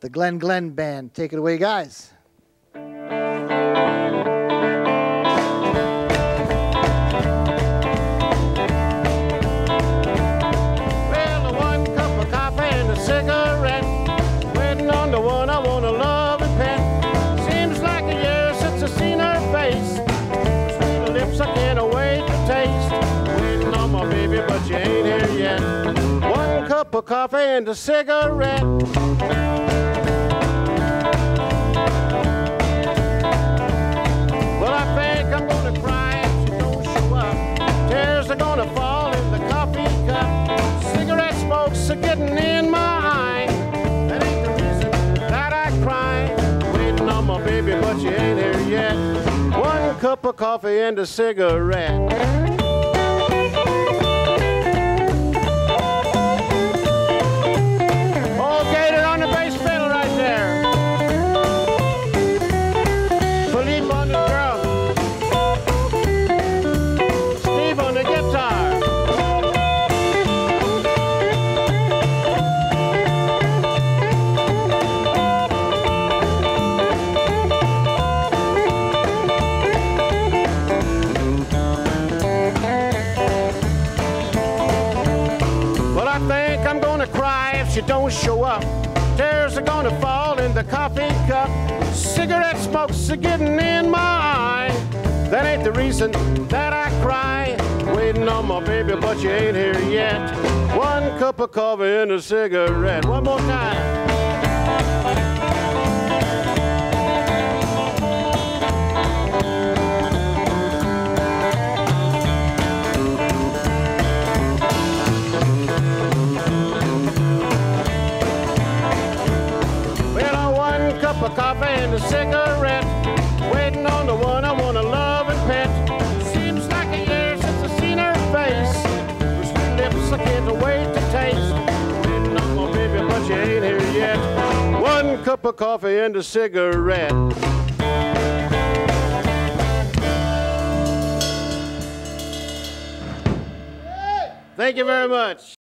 the Glen Glenn Band. Take it away, guys. Well, the one cup of coffee and a cigarette. When on the one I wanna love a pet. Seems like a year since I seen her face. Between lips I can the taste. With no more baby, but you ain't here yet. one cup of coffee and a cigarette. Cup of coffee and a cigarette. She don't show up. Tears are gonna fall in the coffee cup. Cigarette smokes are getting in my eye. That ain't the reason that I cry. Waiting on my baby, but you ain't here yet. One cup of coffee and a cigarette. One more time. Of coffee and a cigarette. Waiting on the one I wanna love and pet. Seems like a year since I seen her face. Her sweet lips I can't wait to taste. Waiting on my baby, but she ain't here yet. One cup of coffee and a cigarette. Thank you very much.